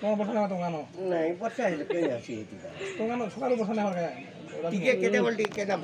তোমার বসা নেওয়া তোমার নাই বর্ষা হলে কেন আসি এটি তোমার সকালে বসা নেওয়া টিকে কেটে বলটি কেনা